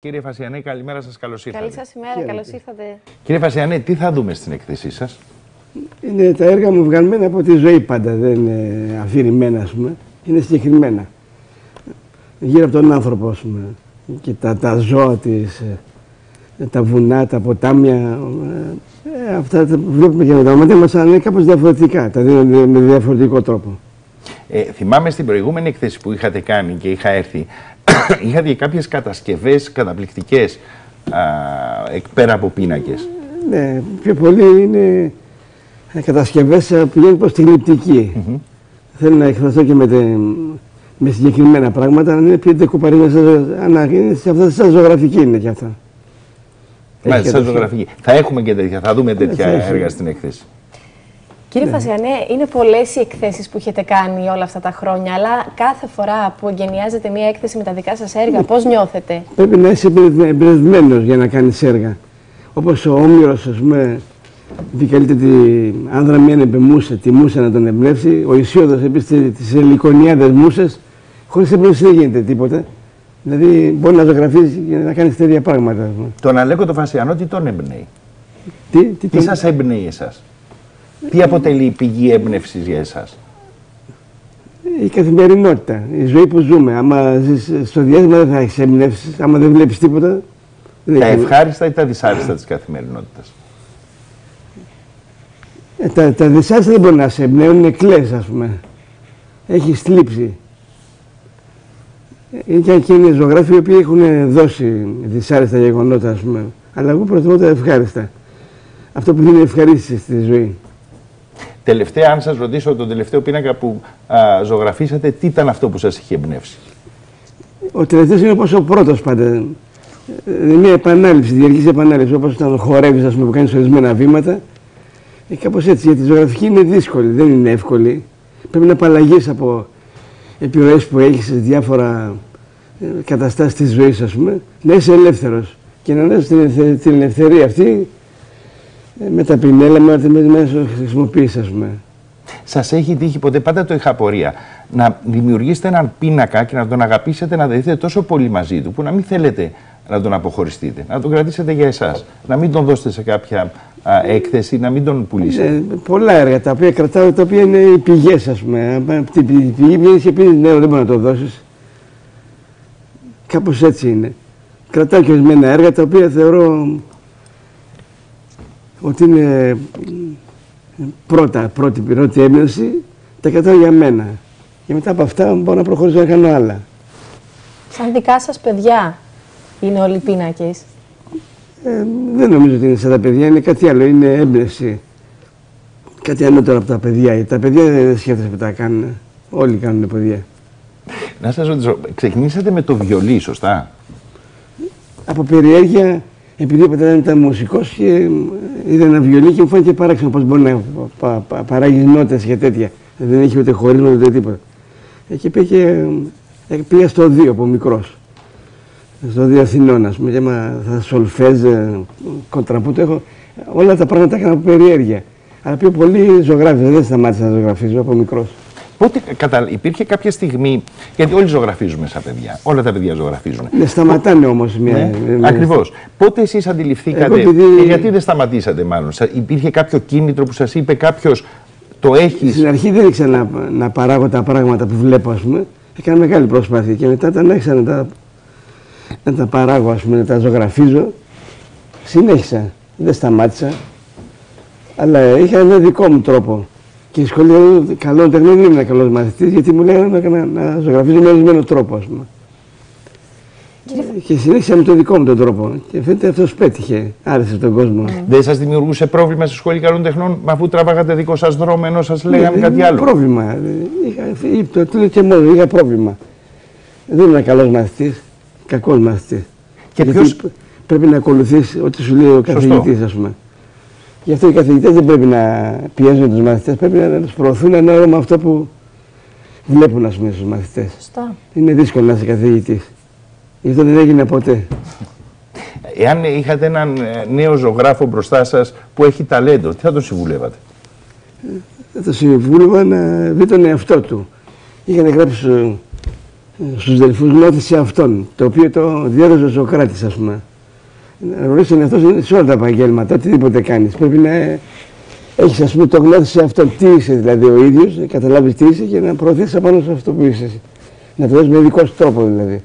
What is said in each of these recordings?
Κύριε Φασιανέ, καλημέρα σας, καλώς ήρθατε. Καλή σας ημέρα, καλώς ήρθατε. Κύριε Φασιανέ, τι θα δούμε στην εκθέσή σας; Είναι τα έργα μου βγαλμένα από τη ζωή πάντα, δεν είναι αφηρημένα, ας πούμε. Είναι συγκεκριμένα. Γύρω από τον άνθρωπο, ας πούμε. Και τα, τα ζώα της, ε, τα βουνά, τα ποτάμια. ε, αυτά τα βλέπουμε και με τα μάτια μας, αλλά είναι κάπως διαφορετικά. Τα δίνουμε με διαφορετικό τρόπο. Ε, θυμάμαι στην προηγούμενη εκθέση που είχατε κάνει και είχα έρθει, είχατε και κάποιες κατασκευές καταπληκτικές α, εκ πέρα από πίνακες. Ναι, πιο πολύ είναι ε, κατασκευές ε, που πηγαίνουν προς τη γλυπτική. Θέλω να εκφραστώ και με, τε- με συγκεκριμένα πράγματα, αλλά είναι πιο ντεκοπαρίνες, αλλά είναι σε αυτά σαν ζωγραφική είναι και αυτά. Έχει Μάλιστα, σαν κατασκευή. ζωγραφική. Θα έχουμε και τέτοια, θα δούμε τέτοια θα έχουμε. έργα στην εκθέση. Κύριε Φασιανέ, είναι πολλές οι εκθέσεις που έχετε κάνει όλα αυτά τα χρόνια, αλλά κάθε φορά που εγκαινιάζετε μία έκθεση με τα δικά σας έργα, πώς νιώθετε; Πρέπει να είσαι εμπνευσμένο για να κάνεις έργα. Όπως ο Όμηρος, ας πούμε, επικαλείται τη άνδρα μία εμπεμούσε, τη μούσα να τον εμπνεύσει. Ο Ισίωδος επίσης τις ελικονιάδες μούσες, χωρίς έμπνευση δεν γίνεται τίποτα. Δηλαδή μπορεί να ζωγραφίζεις και να κάνεις τέτοια πράγματα. ας πούμε. Τον Αλέκο το Φασιανό τι τον εμπνέει; Τι, τι, Τι τον- σας εμπνέει εσάς; Τι αποτελεί η πηγή έμπνευσης για εσάς; Η καθημερινότητα, η ζωή που ζούμε. Άμα ζεις στο διάστημα δεν θα έχεις εμπνεύσεις, άμα δεν βλέπεις τίποτα. Δεν Τα έχει- ευχάριστα ή τα δυσάριστα της καθημερινότητας; Ε, τα, τα δυσάρεστα δεν μπορεί να σε εμπνέουν, είναι κλαις ας πούμε. Έχει θλίψη. Ε, Είναι και, και είναι ζωγράφοι οι οποίοι έχουν δώσει δυσάρεστα γεγονότα ας πούμε. Αλλά εγώ προτιμώ τα ευχάριστα. Αυτό που δίνει ευχαρίστηση στη ζωή. Τελευταία, αν σας ρωτήσω τον τελευταίο πίνακα που α, ζωγραφίσατε, τι ήταν αυτό που σας είχε εμπνεύσει; Ο τελευταίος είναι όπως ο πρώτος πάντα. Ε, Είναι μια επανάληψη, διαρκής επανάληψη. Όπως όταν χορεύεις ας πούμε, που κάνεις ορισμένα βήματα. Ε, κάπως έτσι, γιατί η ζωγραφική είναι δύσκολη, δεν είναι εύκολη. Πρέπει να απαλλαγείς από επιρροές που έχεις σε διάφορα ε, καταστάσεις της ζωής, ας πούμε. Να είσαι ελεύθερος και να δώσεις την, ελευθε- την ελευθερία αυτή ε, με τα πινέλα, με ό,τι μέσο χρησιμοποιείς, ας πούμε. Σας έχει τύχει ποτέ, πάντα το είχα απορία, να δημιουργήσετε έναν πίνακα και να τον αγαπήσετε, να δεθείτε τόσο πολύ μαζί του, που να μην θέλετε να τον αποχωριστείτε, να τον κρατήσετε για εσάς, να μην τον δώσετε σε κάποια α, έκθεση, να μην τον πουλήσετε. Ε, πολλά έργα τα οποία κρατάω, τα οποία είναι οι πηγές, ας πούμε. Από την πη- πηγή βγαίνεις και πίνεις νερό, δεν μπορεί να το δώσεις. Κάπως έτσι είναι. Κρατάω και ορισμένα έργα τα οποία θεωρώ ότι είναι μ, πρώτα, πρώτη, πρώτη έμπνευση, τα κρατάω για μένα. Και μετά από αυτά μπορώ να προχωρήσω να κάνω άλλα. Σαν δικά σας παιδιά είναι όλοι οι πίνακες; Ε, δεν νομίζω ότι είναι σαν τα παιδιά, είναι κάτι άλλο, είναι έμπνευση. Κάτι ανώτερο από τα παιδιά. Τα παιδιά δεν σκέφτονται που τα κάνουν. Όλοι κάνουν παιδιά. Να σας ρωτήσω, ξεκινήσατε με το βιολί, σωστά; Από περιέργεια, επειδή ο πατέρα μου ήταν μουσικός και ε, είδα ένα βιολί και μου φάνηκε παράξενο πώς μπορεί να πα, πα, παράγει νότες και τέτοια. Δεν έχει ούτε χωρίσμα ούτε τίποτα. Εκεί πήγε, ε, πήγα στο 2 από μικρός. Στο 2 Αθηνών, ας πούμε, και άμα θα σολφέζ, ε, κοντραπούτο έχω. Όλα τα πράγματα έκανα από περιέργεια. Αλλά πιο πολύ ζωγράφιζα, δεν σταμάτησα να ζωγραφίζω από μικρός. Πότε κατα... υπήρχε κάποια στιγμή, γιατί όλοι ζωγραφίζουμε σαν παιδιά, όλα τα παιδιά ζωγραφίζουν. Ναι, σταματάνε όμως μια... Ναι, μια- ακριβώς. Πότε εσείς αντιληφθήκατε, Εγώ επειδή- και γιατί δεν σταματήσατε μάλλον, Σα- υπήρχε κάποιο κίνητρο που σας είπε κάποιος, το έχεις, Στην αρχή δεν ήξερα να, να παράγω τα πράγματα που βλέπω, ας πούμε. Έκανα μεγάλη προσπάθεια και μετά όταν άρχισα να τα, να τα παράγω, ας πούμε, να τα ζωγραφίζω, συνέχισα. Δεν σταμάτησα. Αλλά είχα ένα δικό μου τρόπο. Και η σχολή καλό τεχνών δεν ήμουν καλός μαθητής, γιατί μου λέγανε να, να, να ζωγραφίζω με ορισμένο τρόπο, ας πούμε. Και συνέχισα με τον δικό μου τον τρόπο. Και φαίνεται αυτός πέτυχε. Άρεσε στον κόσμο. δεν σας δημιουργούσε πρόβλημα στη σχολή καλών τεχνών, μα αφού τραβάγατε δικό σας δρόμο ενώ σας λέγανε Ναι, κάτι είχα άλλο; Πρόβλημα. Είχα, το, το λέω και μόνο, είχα πρόβλημα. Δεν ήμουν καλός μαθητής, κακός μαθητής. Και ποιος- Πρέπει να ακολουθείς ό,τι σου λέει ο καθηγητής, ας πούμε. Γι' αυτό οι καθηγητές δεν πρέπει να πιέζουν τους μαθητές, πρέπει να τους προωθούν ανάλογα με αυτό που βλέπουν, ας πούμε, στους μαθητές. Σωστά. Είναι δύσκολο να είσαι καθηγητής. Γι' αυτό δεν έγινε ποτέ. Εάν είχατε έναν ε, νέο ζωγράφο μπροστά σας που έχει ταλέντο, τι θα τον συμβουλεύατε; Θα το συμβούλευα να δει τον εαυτό του. Είχαν γράψει στους δελφούς γνώθησε αυτόν, το οποίο το διέδωσε ο Σοκράτης, ας πούμε. Να γνωρίσει τον εαυτό σου σε όλα τα επαγγέλματα, οτιδήποτε κάνεις. Πρέπει να έχεις, ας πούμε, το γνώθησε αυτόν, τι είσαι δηλαδή ο ίδιος, να καταλάβεις τι είσαι και να προωθήσεις απάνω σε αυτό που είσαι. εσύ. Να το δώσεις με δικό σου τρόπο δηλαδή.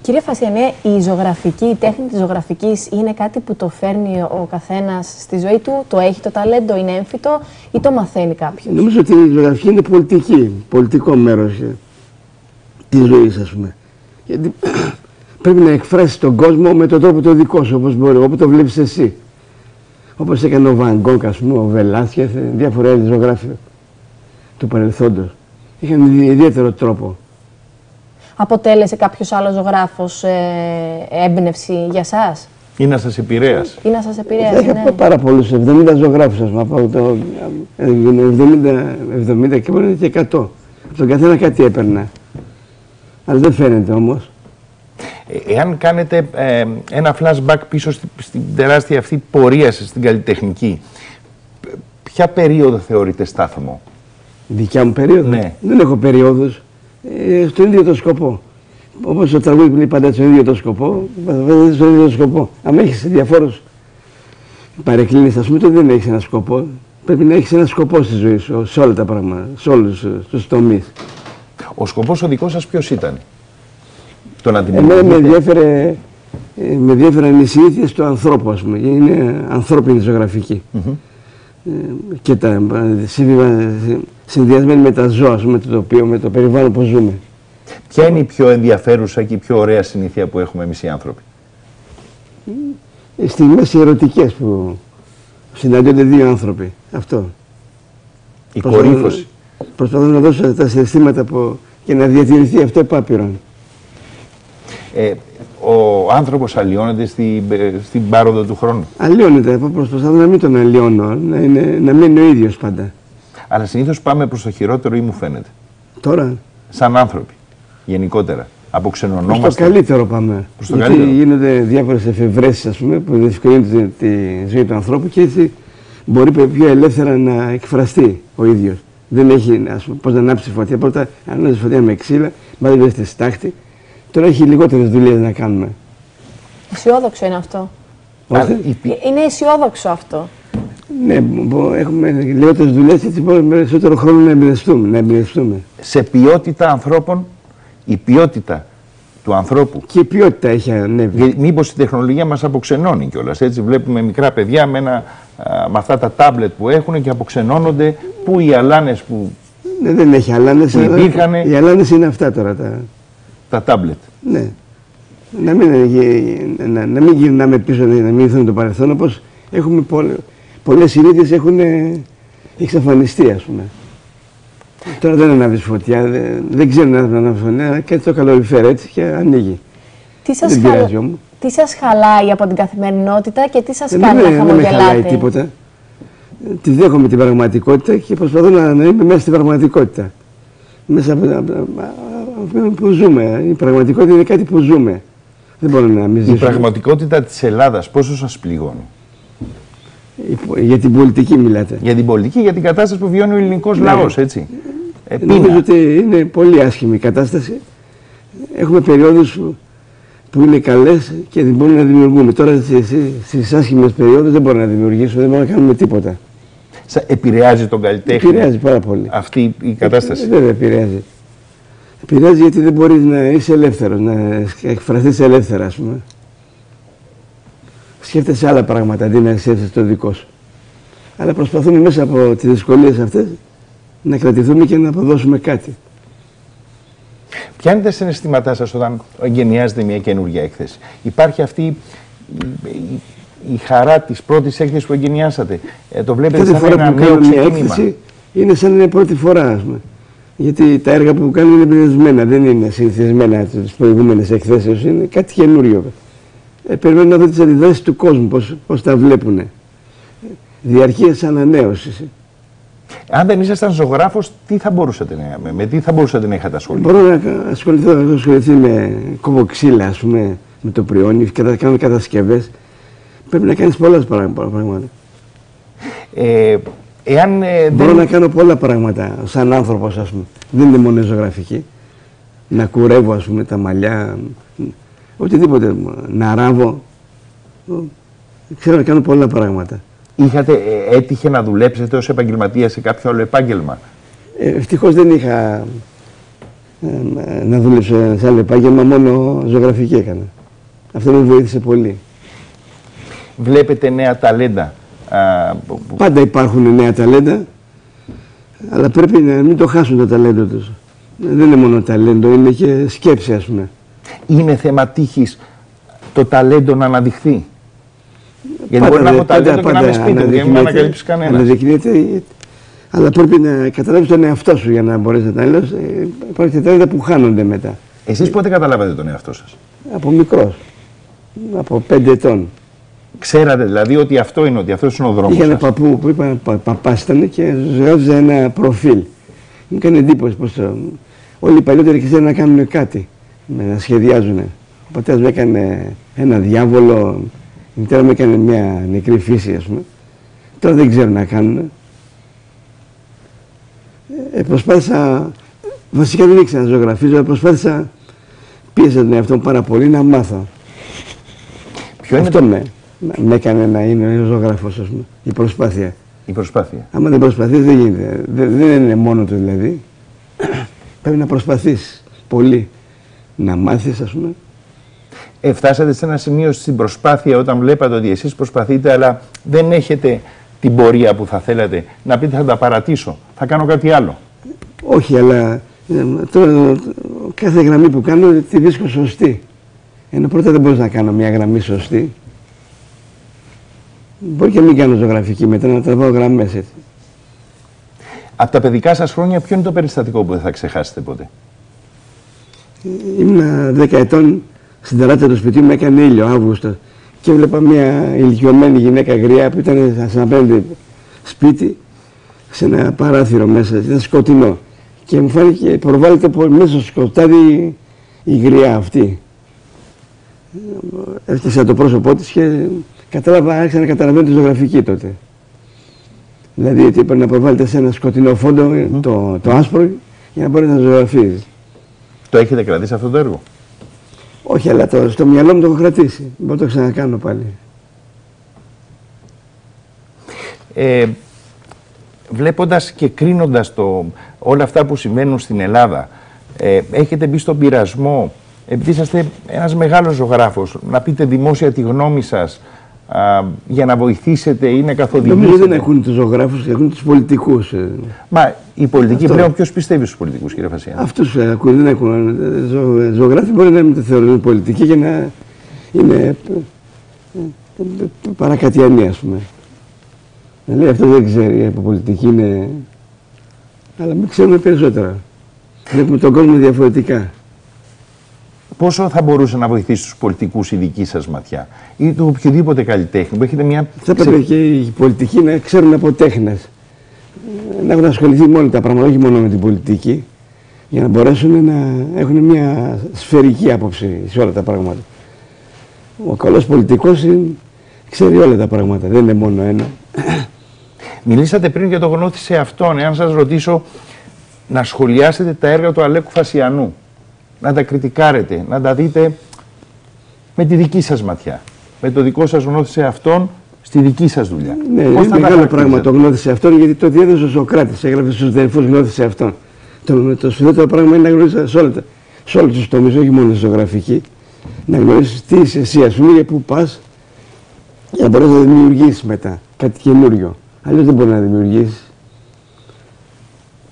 Κύριε Φασιανέ, η ζωγραφική, η τέχνη της ζωγραφικής είναι κάτι που το φέρνει ο καθένας στη ζωή του, το έχει το ταλέντο, είναι έμφυτο ή το μαθαίνει κάποιος; Νομίζω ότι η ζωγραφική είναι πολιτική, πολιτικό μέρος ε, της ζωής, ας πούμε. Γιατί πρέπει να εκφράσεις τον κόσμο με τον τρόπο το δικό σου, όπως μπορεί, όπως το βλέπεις εσύ. Όπως έκανε ο Βαγκόκ, ας πούμε, ο Βελάσχεθ, διάφοροι άλλοι ζωγράφοι του παρελθόντος. Είχαν ιδιαίτερο τρόπο. Αποτέλεσε κάποιος άλλος ζωγράφος ε, έμπνευση για σας; Ή να σας επηρέασε. ή να σας επηρέασε, Είχα ναι. πάρα πολλούς, 70 ζωγράφους, ας πούμε, από το ε, 70, 70 και μπορεί και 100. Από τον καθένα κάτι έπαιρνα. Αλλά δεν φαίνεται όμως. Ε, Εάν κάνετε ε, ένα flashback πίσω στη- στην τεράστια αυτή πορεία σας στην καλλιτεχνική, π- ποια περίοδο θεωρείτε στάθμο; Δικιά μου περίοδο; Ναι. Δεν έχω περίοδους. Ε, στον ίδιο το σκοπό. Όπως το τραγούδι που λέει πάντα στον ίδιο το σκοπό, βάζεις στον ίδιο το σκοπό. Αν έχεις διαφόρους παρεκκλίνεις, ας πούμε, τότε δεν έχεις ένα σκοπό. Πρέπει να έχεις ένα σκοπό στη ζωή σου, σε όλα τα πράγματα, σε όλους ε, τους τομείς. Ο σκοπός ο δικός σας ποιος ήταν; Το να Εμένα με δημιουργείτε. ενδιαφέρε, ε, με ενδιαφέραν οι συνήθειες του ανθρώπου, ας πούμε. Είναι ανθρώπινη ζωγραφική. Ε, και τα ε, συμβιβα- συνδυασμένη με τα ζώα, ας πούμε, με το τοπίο, με το περιβάλλον που ζούμε. Ποια είναι η πιο ενδιαφέρουσα και η πιο ωραία συνήθεια που έχουμε εμείς οι άνθρωποι; Οι στιγμές οι ερωτικές που συναντιόνται δύο άνθρωποι. Αυτό. Η Προσπαθώ- κορύφωση. Προσπαθώ να δώσω τα συναισθήματα που, και να διατηρηθεί αυτό επάπειρον. Ε, ο άνθρωπος αλλοιώνεται στην, ε, στην πάροδο του χρόνου. Αλλοιώνεται. Εγώ προσπαθώ να μην τον αλλοιώνω, να, είναι, να μένει ο ίδιος πάντα. Αλλά συνήθως πάμε προς το χειρότερο ή μου φαίνεται. Τώρα, Σαν άνθρωποι, γενικότερα. προς το Αποξενωνόμαστε. καλύτερο πάμε. Προς το Γιατί καλύτερο. γίνονται διάφορες εφευρέσεις, ας πούμε, που διευκολύνουν τη, τη ζωή του ανθρώπου και έτσι μπορεί πιο ελεύθερα να εκφραστεί ο ίδιος. Δεν έχει, ας πούμε, πώς να ανάψει φωτιά. Πρώτα ανάψει φωτιά με ξύλα, μάζευε στη στάχτη. Τώρα έχει λιγότερες δουλειές να κάνουμε. Αισιόδοξο είναι αυτό. Αλλά Ώστε- η πι- Είναι αισιόδοξο αυτό. Ναι, μπο- έχουμε λιγότερες δουλειές, έτσι μπορούμε περισσότερο χρόνο να εμπνευστούμε. Να εμπνευστούμε. σε ποιότητα ανθρώπων, η ποιότητα του ανθρώπου. Και η ποιότητα έχει ανέβει. Γιατί μήπως η τεχνολογία μας αποξενώνει κιόλας. Έτσι βλέπουμε μικρά παιδιά με, ένα, α, με αυτά τα τάμπλετ που έχουν και αποξενώνονται. Πού οι αλάνες που Ναι, δεν έχει αλάνες. Που αλλά υπήρχανε. Οι αλάνες είναι αυτά τώρα. Τα... τα τάμπλετ. Ναι. Να μην, ε, να, να μην γυρνάμε πίσω, να μην ήρθουμε το παρελθόν, όπως έχουμε πολλ, πολλές συνήθειες έχουν ε, εξαφανιστεί, ας πούμε. Τώρα δεν ανάβεις φωτιά, δεν, δεν ξέρω να ανάβεις φωτιά, και το καλοριφέρ έτσι και ανοίγει. Τι σας, Δεν χαλα- πειράζει όμως. τι σας χαλάει από την καθημερινότητα και τι σας Δεν, κάνει να με- δεν με χαλάει χαμογελάτε. τίποτα. Ε, Τη δέχομαι την πραγματικότητα και προσπαθώ να, να είμαι μέσα στην πραγματικότητα. Μέσα από, από, από- που ζούμε. Η πραγματικότητα είναι κάτι που ζούμε. Δεν μπορούμε να μην Η ζήσουμε. πραγματικότητα της Ελλάδας πόσο σας πληγώνει; Η- Για την πολιτική μιλάτε. Για την πολιτική, για την κατάσταση που βιώνει ο ελληνικός Ναι. λαός, έτσι. Ε, Νομίζω πείνα. ότι είναι πολύ άσχημη η κατάσταση. Έχουμε περιόδους που, που είναι καλές και δεν μπορούμε να δημιουργούμε. Τώρα στις, στις άσχημες περιόδους δεν μπορούμε να δημιουργήσουμε, δεν μπορούμε να κάνουμε τίποτα. Σα- Επηρεάζει τον καλλιτέχνη Επηρεάζει πάρα πολύ. αυτή η κατάσταση; Ε, Βέβαια επηρεάζει. Επηρεάζει γιατί δεν μπορείς να είσαι ελεύθερος, να εκφραστείς ελεύθερα, ας πούμε. Σκέφτεσαι άλλα πράγματα αντί να σκέφτεσαι το δικό σου. Αλλά προσπαθούμε μέσα από τις δυσκολίες αυτές να κρατηθούμε και να αποδώσουμε κάτι. Ποια είναι τα συναισθήματά σας όταν εγκαινιάζετε μια καινούργια έκθεση. Υπάρχει αυτή η, η- η χαρά της πρώτης έκθεσης που εγκαινιάσατε. Ε, το βλέπετε Κάθε σαν φορά ένα που νέο κάνω μια ξεκίνημα. έκθεση είναι σαν να είναι πρώτη φορά, ας πούμε. Γιατί τα έργα που κάνω είναι εμπνευσμένα, δεν είναι συνηθισμένα τις προηγούμενες εκθέσεις, είναι κάτι καινούριο. Ε, περιμένω να δω τις αντιδράσεις του κόσμου, πώς, πώς τα βλέπουν. Διαρκείας ανανέωσης. Αν δεν ήσασταν ζωγράφος, τι θα μπορούσατε να, με, με τι θα μπορούσατε να είχατε ασχοληθεί; Μπορώ να ασχοληθώ, έχω ασχοληθεί με κοβοξύλα, ας πούμε, με το πριόνι και να κάνω κατασκευές. Πρέπει να κάνεις πολλά πράγμα- πράγματα. Ε, εάν ε, Μπορώ δεν... να κάνω πολλά πράγματα σαν άνθρωπος, ας πούμε. Δεν είναι μόνο ζωγραφική. να κουρεύω ας πούμε τα μαλλιά, οτιδήποτε, να ράβω. Ξέρω να κάνω πολλά πράγματα. Είχατε, ε, έτυχε να δουλέψετε ως επαγγελματία σε κάποιο άλλο επάγγελμα; Ε, Ευτυχώς δεν είχα ε, να δουλέψω σε άλλο επάγγελμα, μόνο ζωγραφική έκανα. Αυτό με βοήθησε πολύ. Βλέπετε νέα ταλέντα. Α, που- που- Πάντα υπάρχουν νέα ταλέντα, αλλά πρέπει να μην το χάσουν το ταλέντο τους. Δεν είναι μόνο ταλέντο, είναι και σκέψη ας πούμε. Είναι θέμα τύχης το ταλέντο να αναδειχθεί; Γιατί Πάντα μπορεί να δε- έχω ταλέντο και να μην σπίτι και να μην με αναδεικνύεται- ανακαλύψει κανένα. αναδεικνύεται, αλλά πρέπει να καταλάβεις τον εαυτό σου για να μπορείς να τα λες. Ε, Υπάρχουν και ταλέντα που χάνονται μετά. Εσείς πότε καταλάβατε τον εαυτό σας; Από μικρός, από πέντε ετών. Ξέρατε δηλαδή ότι αυτό είναι, ότι αυτός είναι ο δρόμος Είχα ένα σας. παππού που είπα πα, παπάς ήταν και ζωγράφιζε ένα προφίλ. Μου έκανε εντύπωση πως το, όλοι οι παλιότεροι ξέρουν να κάνουν κάτι, με, να σχεδιάζουν. Ο πατέρας μου έκανε ένα διάβολο, η μητέρα μου έκανε μια νεκρή φύση ας πούμε. Τώρα δεν ξέρουν να κάνουν. Ε, προσπάθησα, βασικά δεν ήξερα να ζωγραφίζω, αλλά προσπάθησα, πίεσα τον εαυτό μου πάρα πολύ να μάθω. Ποιο είναι Αυτό με, με έκανε να είναι ζωγράφος, ας πούμε, η προσπάθεια. η προσπάθεια. Άμα δεν προσπαθείς δεν γίνεται. Δεν, δεν είναι μόνο του δηλαδή. Πρέπει να προσπαθείς πολύ. Να μάθεις ας πούμε. Ε, φτάσατε σε ένα σημείο στην προσπάθεια όταν βλέπατε ότι εσείς προσπαθείτε αλλά δεν έχετε την πορεία που θα θέλατε να πείτε θα τα παρατήσω, θα κάνω κάτι άλλο. Όχι, αλλά ε, τώρα κάθε γραμμή που κάνω τη βρίσκω σωστή. Ενώ πρώτα δεν μπορείς να κάνω μια γραμμή σωστή. Μπορεί και να μην κάνω ζωγραφική μετά να τραβάω γραμμές έτσι. Από τα παιδικά σας χρόνια ποιο είναι το περιστατικό που δεν θα ξεχάσετε ποτέ; Ήμουν 10 ετών στην τεράστια του σπιτιού μου, έκανε ήλιο Αύγουστο. Και έβλεπα μια ηλικιωμένη γυναίκα γριά που ήταν σαν απέναντι σπίτι, σε ένα παράθυρο μέσα, ήταν σκοτεινό. Και μου φάνηκε, προβάλλεται από μέσα στο σκοτάδι η γριά αυτή. Έφτιαξα το πρόσωπό της και κατάλαβα, άρχισα να καταλαβαίνω τη ζωγραφική τότε. Δηλαδή ότι πρέπει να προβάλλεται σε ένα σκοτεινό φόντο, το, το άσπρο, για να μπορεί να ζωγραφίζεις. Το έχετε κρατήσει αυτό το έργο; Όχι, αλλά το, στο μυαλό μου το έχω κρατήσει. Μπορώ να το ξανακάνω πάλι. Ε, βλέποντας και κρίνοντας το, όλα αυτά που συμβαίνουν στην Ελλάδα, ε, έχετε μπει στον πειρασμό, επειδή είσαστε ένας μεγάλος ζωγράφος, να πείτε δημόσια τη γνώμη σας α, για να βοηθήσετε ή να καθοδηγήσετε. Νομίζω δεν έχουν τους ζωγράφους, έχουν τους πολιτικούς. Μα οι πολιτικοί Αυτό. πλέον ποιος πιστεύει στους πολιτικούς, κύριε Φασιάνη. Αυτούς ακούν, δεν έχουν. ε, Ζω, ζωγράφοι μπορεί να μην το θεωρούν πολιτικοί και να είναι ε, ε, ε, παρακατιανοί, ας πούμε. Να λέει αυτό δεν ξέρει, από πολιτική είναι. Αλλά μην ξέρουμε περισσότερα. Βλέπουμε τον κόσμο διαφορετικά. Πόσο θα μπορούσε να βοηθήσει τους πολιτικούς η δική σας ματιά ή του οποιοδήποτε καλλιτέχνη που έχετε μια... Θα έπρεπε και οι πολιτικοί να ξέρουν από τέχνες. Να έχουν ασχοληθεί με όλα τα πράγματα, όχι μόνο με την πολιτική, για να μπορέσουν να έχουν μια σφαιρική άποψη σε όλα τα πράγματα. Ο καλός πολιτικός είναι- ξέρει όλα τα πράγματα, δεν είναι μόνο ένα. Μιλήσατε πριν για το γνώθι σε αυτόν. Εάν σας ρωτήσω να σχολιάσετε τα έργα του Αλέκου Φασιανού, να τα κριτικάρετε, να τα δείτε με τη δική σας ματιά, με το δικό σας γνώθι σε αυτόν, στη δική σας δουλειά. Ναι, Πώς είναι θα τα μεγάλο πράγμα το χαρακτηρίζετε; γνώθι σε αυτόν, γιατί το διέδωσε ο Σοκράτης, έγραφε στους αδερφούς γνώθι σε αυτόν. Το, το σπουδαιότερο πράγμα είναι να γνωρίζεις σε όλα, τα- σε όλους τους τομείς, όχι μόνο στη ζωγραφική, να γνωρίσεις τι είσαι εσύ, ας πούμε, για πού πας, για να μπορείς να δημιουργήσεις μετά κάτι καινούριο. Αλλιώς δεν μπορεί να δημιουργήσεις.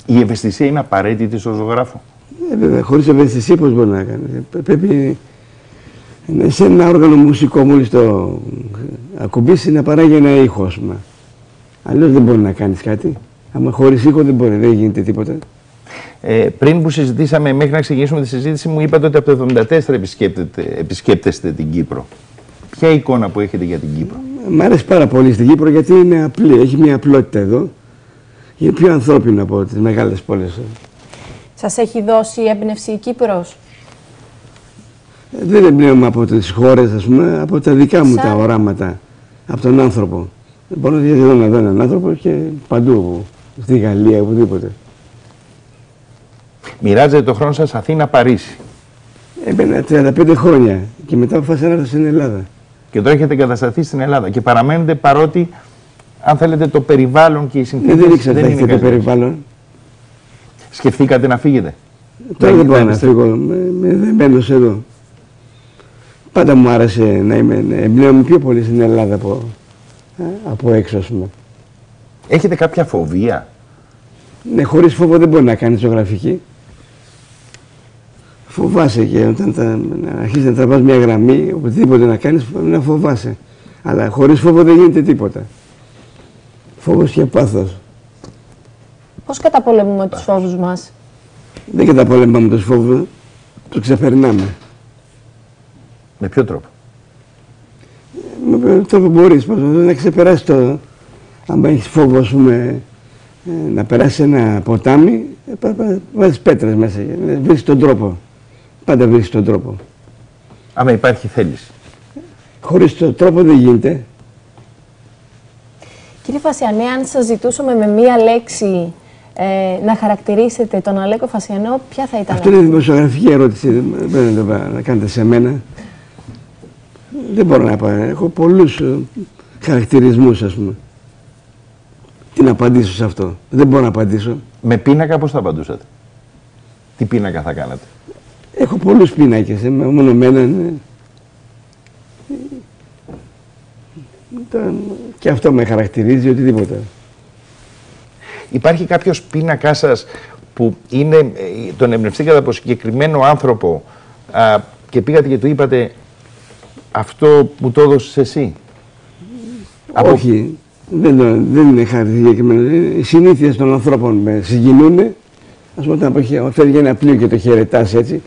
Η ευαισθησία είναι απαραίτητη στο ζωγράφο. Ε, βέβαια, χωρίς ευαισθησία πώς μπορεί να κάνει. Ε, Πρέπει να- σε ένα όργανο μουσικό μόλις το ακουμπήσεις να παράγει ένα ήχο, ας πούμε. Αλλιώς δεν μπορεί να κάνεις κάτι. Άμα χωρίς ήχο δεν μπορεί, δεν γίνεται τίποτα. Ε, πριν που συζητήσαμε, μέχρι να ξεκινήσουμε τη συζήτηση, μου είπατε ότι από το 1974 επισκέπτετε, επισκέπτεστε την Κύπρο. Ποια εικόνα που έχετε για την Κύπρο; Μ' αρέσει πάρα πολύ στην Κύπρο γιατί είναι απλή, έχει μια απλότητα εδώ. Είναι πιο ανθρώπινο από τις μεγάλες πόλεις. Σας έχει δώσει έμπνευση η Κύπρος; Ε, Δεν εμπνέομαι από τις χώρες, ας πούμε, από τα δικά μου τα Σαν- οράματα, από τον άνθρωπο. Μπορώ να δω να δω έναν άνθρωπο και παντού, στη Γαλλία, οπουδήποτε. Μοιράζετε το χρόνο σας Αθήνα-Παρίσι. Έμπαινα 35 χρόνια και μετά αποφάσισα να έρθω στην Ελλάδα. Και τώρα έχετε εγκατασταθεί στην Ελλάδα και παραμένετε παρότι, αν θέλετε, το περιβάλλον και οι Ναι, συνθήκες δεν ήξερα τι είναι έχετε το καλές. περιβάλλον. Σκεφτήκατε να φύγετε; Τώρα δεν μπορώ να είστε- φύγω. Με, με δεμένος εδώ. Πάντα μου άρεσε να είμαι. ναι, Εμπνέομαι πιο πολύ στην Ελλάδα από, ε, από έξω, ας πούμε. Έχετε κάποια φοβία; Ναι, χωρίς φόβο δεν μπορεί να κάνει ζωγραφική. Φοβάσαι και όταν τα, να αρχίσεις να τραβάς μια γραμμή, οπουδήποτε να κάνεις, να φοβάσαι. Αλλά χωρίς φόβο δεν γίνεται τίποτα. Φόβος και πάθος. Πώς καταπολεμούμε τους φόβους μας; Δεν καταπολεμάμε τους φόβους, τους ξεπερνάμε. Με ποιο τρόπο; Με ποιο τρόπο μπορείς πώς, να ξεπεράσεις το... Αν έχεις φόβο, ας πούμε, ε, να περάσει ένα ποτάμι, ε, πα- πα- βάζεις πέτρες μέσα. ε, Βρίσκεις τον τρόπο. Πάντα βρίσκεις τον τρόπο. Άμα υπάρχει θέληση. Χωρίς τον τρόπο δεν γίνεται. Κύριε Φασιανέ, αν σας ζητούσαμε με μία λέξη ε, να χαρακτηρίσετε τον Αλέκο Φασιανό, ποια θα ήταν Αυτό είναι δημοσιογραφική ερώτηση. Δεν πρέπει να το πα- να κάνετε σε μένα. Δεν μπορώ να πω. Έχω πολλούς ε, χαρακτηρισμούς, ας πούμε. Τι να απαντήσω σε αυτό. Δεν μπορώ να απαντήσω. Με πίνακα πώς θα απαντούσατε; Τι πίνακα θα κάνατε; Έχω πολλούς πίνακες, ε, μόνο με έναν. ε. Ήταν- Και αυτό με χαρακτηρίζει οτιδήποτε. Υπάρχει κάποιος πίνακάς σας που είναι, ε, τον εμπνευστήκατε από συγκεκριμένο άνθρωπο α, και πήγατε και του είπατε αυτό που το έδωσες εσύ. Από- Όχι, δεν, το- δεν είναι χάρη συγκεκριμένο. Οι συνήθειες των ανθρώπων με συγκινούν. Α πούμε, όταν αποχε- φεύγει ένα πλοίο και το χαιρετάς έτσι,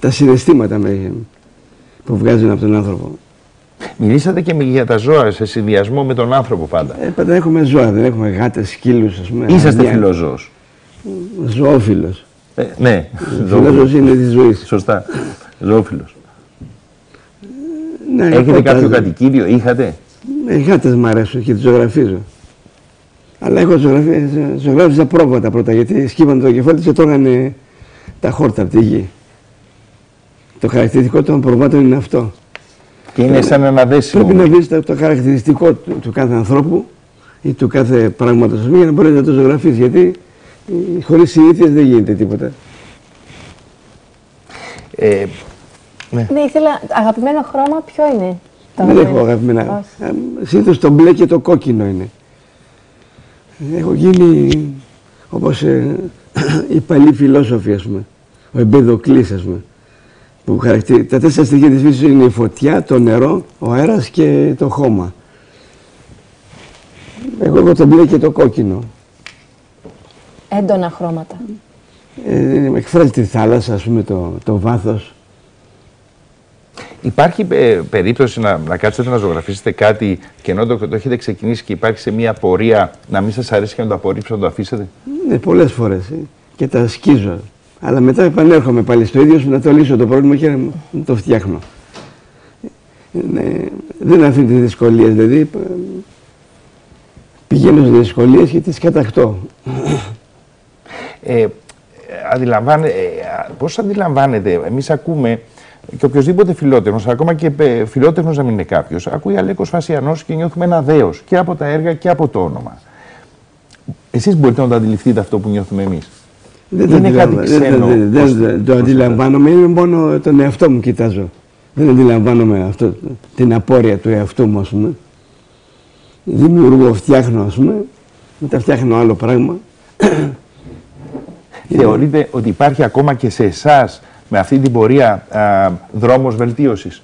τα συναισθήματα με, που βγάζουν από τον άνθρωπο. Μιλήσατε και για τα ζώα σε συνδυασμό με τον άνθρωπο πάντα. Ε, πάντα έχουμε ζώα, δεν έχουμε γάτες, σκύλους, ας πούμε. Είσαστε αδεία. φιλοζώος. Ζωόφιλος. Ε, ναι, Φιλόζωος ζωόφιλος. είναι της ζωής. Σωστά. Ζωόφιλος. Ναι, Έχετε έχω κάποιο τα- κατοικίδιο, είχατε; Ε, Οι γάτες μου αρέσουν και τις ζωγραφίζω. Αλλά έχω ζωγραφι- ζωγράφιζα πρόβατα πρώτα, γιατί σκύβανε το κεφάλι τους και τρώγανε τα χόρτα από τη γη. Το χαρακτηριστικό των προβάτων είναι αυτό. Και είναι σαν ένα δέσιμο. Πρέπει να βρεις το, το χαρακτηριστικό του, του κάθε ανθρώπου ή του κάθε πράγματος ας πούμε, για να μπορείς να το ζωγραφίσεις, γιατί ε, χωρίς συνήθειες δεν γίνεται τίποτα. Ε, ναι. Ναι, ήθελα. Αγαπημένο χρώμα, ποιο είναι. το Δεν αγαπημένο; έχω αγαπημένα. Όχι. Ε, Συνήθως το μπλε και το κόκκινο είναι. Έχω γίνει όπως ε, οι παλιοί φιλόσοφοι, ας πούμε. Ο Εμπεδοκλής, ας πούμε. Που χαρακτηρι... Τα τέσσερα στοιχεία της φύσης είναι η φωτιά, το νερό, ο αέρας και το χώμα. Εγώ έχω το μπλε και το κόκκινο. Έντονα χρώματα. Ε, εκφράζει τη θάλασσα, ας πούμε, το, το βάθος. Υπάρχει ε, περίπτωση να, να κάτσετε να ζωγραφίσετε κάτι και ενώ το, το έχετε ξεκινήσει και υπάρχει σε μια πορεία να μην σας αρέσει και να το απορρίψετε, να το αφήσετε; Ναι, πολλές φορές. ε, Και τα σκίζω. Αλλά μετά επανέρχομαι πάλι στο ίδιο σου να το λύσω το πρόβλημα και να το φτιάχνω. Ε, Ναι, δεν αφήνω τις δυσκολίες, δηλαδή ε, πηγαίνω στις δυσκολίες και τις κατακτώ. Ε, αντιλαμβάνε, ε, πώς αντιλαμβάνετε, εμείς ακούμε και οποιοδήποτε φιλότεχνος, ακόμα και ε, φιλότεχνος να μην είναι κάποιος, ακούει Αλέκος Φασιανός και νιώθουμε ένα δέος και από τα έργα και από το όνομα. Εσείς μπορείτε να το αντιληφθείτε αυτό που νιώθουμε εμείς. Δεν Είναι το, κάτι αντιλαμβα- δεν- ξένο, δεν- δεν- πώς- δεν το πώς το αντιλαμβάνομαι, είναι μόνο τον εαυτό μου κοιτάζω. Δεν αντιλαμβάνομαι αυτό, την απόρρεια του εαυτού μου, ας πούμε. Δημιουργώ, φτιάχνω, ας πούμε, μετά φτιάχνω άλλο πράγμα. Θεωρείτε ότι υπάρχει ακόμα και σε εσάς με αυτή την πορεία α, δρόμος βελτίωσης;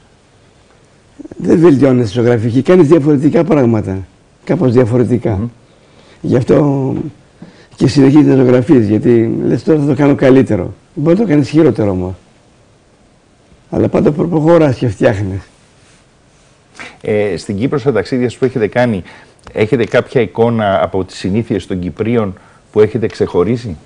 Δεν βελτιώνεσαι ζωγραφική, κάνεις διαφορετικά πράγματα. Κάπως διαφορετικά. Γι' αυτό και συνεχίζεις να ζωγραφίζεις, γιατί λες τώρα θα το κάνω καλύτερο. Μπορεί να το κάνεις χειρότερο όμως. Αλλά πάντα προ- προχωράς και φτιάχνεις. Ε, στην Κύπρο στα ταξίδια σας που έχετε κάνει, έχετε κάποια εικόνα από τις συνήθειες των Κυπρίων που έχετε ξεχωρίσει;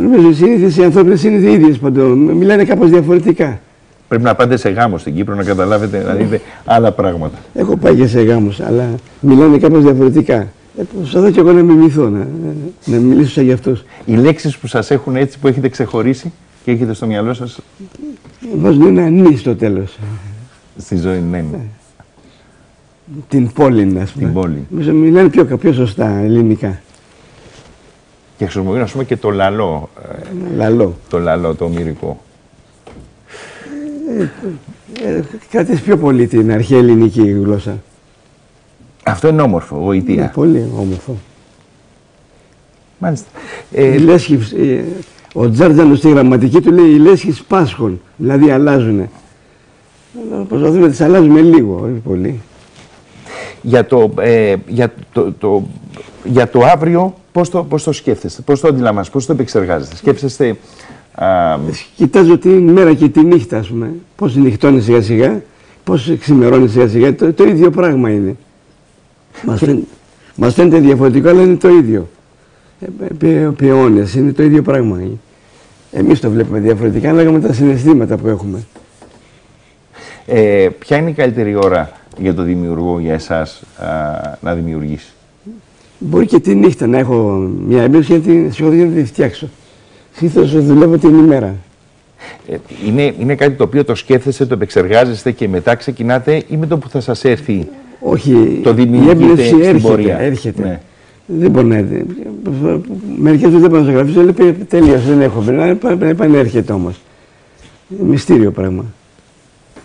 Νομίζω οι συνήθειες, οι ανθρώπινες είναι οι ίδιες παντού. Μιλάνε κάπως διαφορετικά. Πρέπει να πάτε σε γάμο στην Κύπρο να καταλάβετε, να δείτε άλλα πράγματα. Έχω πάει και σε γάμους, αλλά μιλάνε κάπως διαφορετικά. Ε, προσπαθώ και εγώ να μιμηθώ, να, να μιλήσω σαν για αυτούς. Οι λέξεις που σας έχουν έτσι, που έχετε ξεχωρίσει και έχετε στο μυαλό σας Βάζουν ένα νη στο τέλος. στη ζωή, ναι. ναι. Την πόλη, ας πούμε. Την πόλη. Νομίζω μιλάνε πιο, πιο σωστά ελληνικά. Και χρησιμοποιούν, ας πούμε, και το λαλό, ε, Λαλό. το λαλό, το ομυρικό. Ε, κρατήσεις πιο πολύ την αρχαία ελληνική γλώσσα. Αυτό είναι όμορφο, γοητεία. Είναι πολύ όμορφο. Μάλιστα. Οι Ε, λέσχοι, ε, ο Τζάρτζανος στη γραμματική του λέει οι λέσχοι πάσχουν, δηλαδή αλλάζουν. Προσπαθούμε να τις αλλάζουμε λίγο, όχι πολύ. για, το, ε, για, το, το, για το αύριο, πώς το, πώς το σκέφτεστε, πώς το αντιλαμβάνεστε, πώς το επεξεργάζεστε. Σκέφτεστε α, Κοιτάζω τη μέρα και τη νύχτα, ας πούμε. Πώς νυχτώνει σιγά σιγά, πώς ξημερώνει σιγά σιγά. Το, το ίδιο πράγμα είναι. Μας, φαίν, μας φαίνεται διαφορετικό, αλλά είναι το ίδιο. Ε, επί αιώνες, είναι το ίδιο πράγμα. Εμείς το βλέπουμε διαφορετικά, αλλά με τα συναισθήματα που έχουμε. ε, ποια είναι η καλύτερη ώρα για το δημιουργό, για εσάς, α, να δημιουργήσει. Μπορεί και τη νύχτα να έχω μια εμπειρία και να τη σηκωθώ να τη φτιάξω. Συνήθως δουλεύω την ημέρα. Ε, είναι, είναι κάτι το οποίο το σκέφτεστε, το επεξεργάζεστε και μετά ξεκινάτε ή με το που θα σας έρθει Όχι, Το η δημιουργείτε έμπνευση στην έρχεται. πορεία. έρχεται. Ναι. Δεν μπορεί να. Μερικές φορές δεν μπορώ να ζωγραφίσω, λέει τελείωσε, δεν έχω. Πρέπει να- να επανέρχεται όμως. Μυστήριο πράγμα.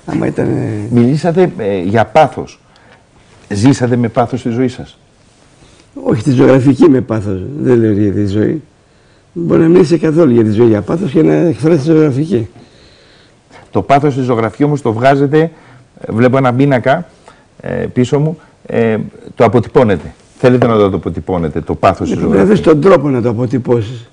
Άμα ήταν. ε, Μιλήσατε ε, για πάθος. Ζήσατε με πάθος στη ζωή σας. Όχι τη ζωγραφική με πάθος. Δεν λέω για τη ζωή. Μπορεί να μην είσαι καθόλου για τη ζωή για πάθος και να εκφράσει τη ζωγραφική. Το πάθος στη ζωγραφική όμως το βγάζετε, ε, βλέπω ένα πίνακα ε, πίσω μου, ε, το αποτυπώνετε. Θέλετε να το αποτυπώνετε, το πάθος στη Πρέπει να ζωγραφική. βρει τον τρόπο να το αποτυπώσεις.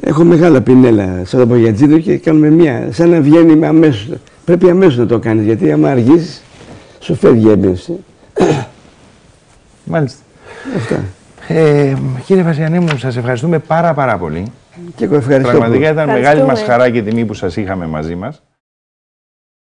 Έχω μεγάλα πινέλα σαν το Πογιατζίδο και κάνουμε μία. Σαν να βγαίνει αμέσως. Πρέπει αμέσως να το κάνεις γιατί άμα αργήσεις, σου φεύγει η έμπνευση. Μάλιστα. Αυτά. Ε, κύριε Βασιανέ μου, σας ευχαριστούμε πάρα πάρα πολύ. Και εγώ ευχαριστώ. Πραγματικά που- ήταν μεγάλη Ευχαριστούμε. μας χαρά και τιμή που σας είχαμε μαζί μας.